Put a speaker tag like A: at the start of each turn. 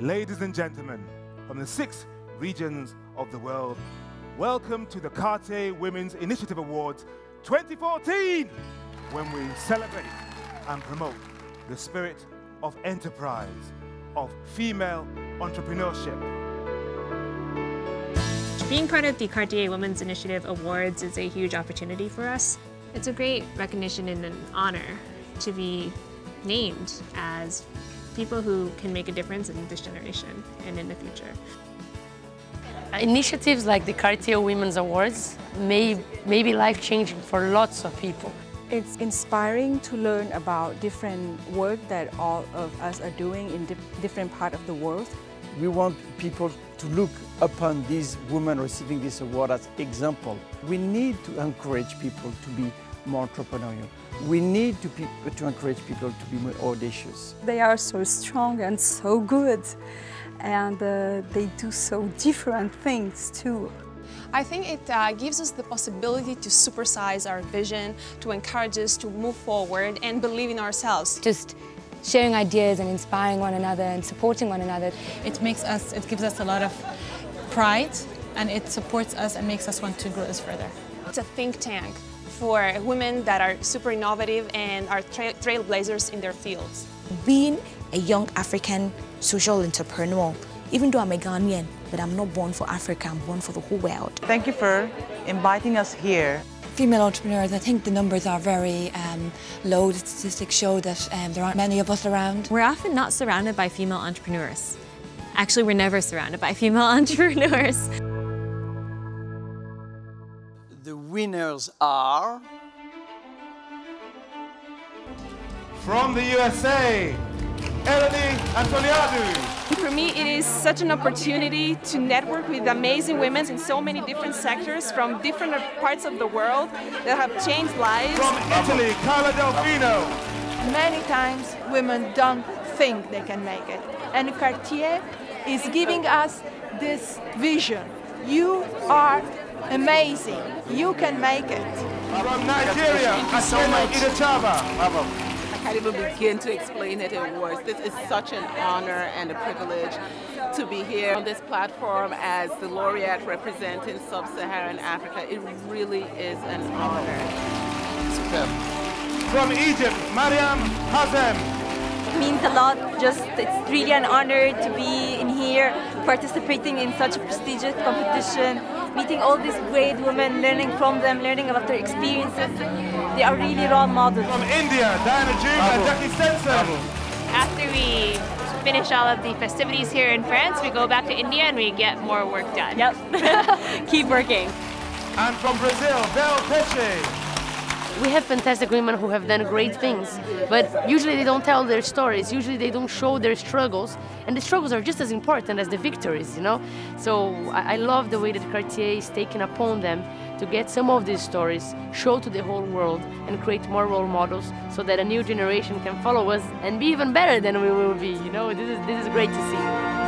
A: Ladies and gentlemen, from the six regions of the world, welcome to the Cartier Women's Initiative Awards 2014, when we celebrate and promote the spirit of enterprise, of female entrepreneurship.
B: Being part of the Cartier Women's Initiative Awards is a huge opportunity for us. It's a great recognition and an honor to be named as people who can make a difference in this generation and in the future.
C: Initiatives like the Cartier Women's Awards may, may be life-changing for lots of people.
D: It's inspiring to learn about different work that all of us are doing in di different parts of the world.
E: We want people to look upon these women receiving this award as example. We need to encourage people to be more entrepreneurial. We need to, to encourage people to be more audacious.
F: They are so strong and so good and uh, they do so different things too.
G: I think it uh, gives us the possibility to supersize our vision, to encourage us to move forward and believe in ourselves.
H: Just sharing ideas and inspiring one another and supporting one another.
I: It makes us, it gives us a lot of pride and it supports us and makes us want to grow this further.
G: It's a think tank for women that are super innovative and are tra trailblazers in their fields.
J: Being a young African social entrepreneur, even though I'm a Ghanaian, but I'm not born for Africa, I'm born for the whole world.
K: Thank you for inviting us here.
H: Female entrepreneurs, I think the numbers are very um, low. The statistics show that um, there aren't many of us around.
B: We're often not surrounded by female entrepreneurs. Actually, we're never surrounded by female entrepreneurs.
L: Winners are...
A: From the USA, Eleni Antoniadou.
G: For me, it is such an opportunity to network with amazing women in so many different sectors from different parts of the world that have changed lives.
A: From Italy, Carla Delfino.
M: Many times women don't think they can make it. And Cartier is giving us this vision. You are amazing. You can make it.
A: From Nigeria, Achenyo Idachaba. Bravo
N: can't even begin to explain it in words. This is such an honor and a privilege to be here on this platform as the laureate representing Sub-Saharan Africa. It really is an honor.
A: From Egypt, Mariam Hazem.
O: It means a lot. Just it's really an honor to be in here, participating in such a prestigious competition, meeting all these great women, learning from them, learning about their experiences. They are really role models.
A: From India, Diana Jue and Jackie Stenson.
B: After we finish all of the festivities here in France, we go back to India and we get more work done.
O: Yep. Keep working.
A: And from Brazil, Bel Pesce.
C: We have fantastic women who have done great things, but usually they don't tell their stories, usually they don't show their struggles, and the struggles are just as important as the victories, you know? So I, I love the way that Cartier is taking upon them to get some of these stories, show to the whole world, and create more role models so that a new generation can follow us and be even better than we will be, you know? This is, this is great to see.